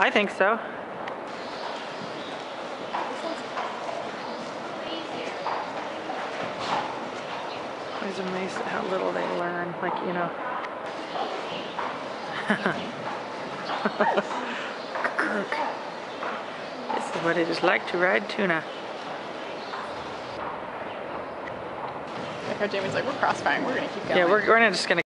I think so. I was amazed at how little they learn. Like, you know. Kirk. This is what it is like to ride tuna. Like how Jamie's like, we're crossfiring, we're gonna keep going. Yeah, we're, we're not just gonna